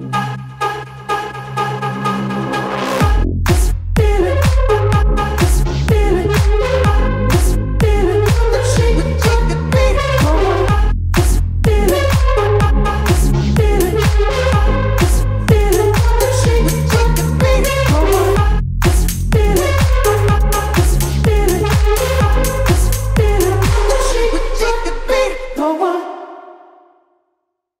you.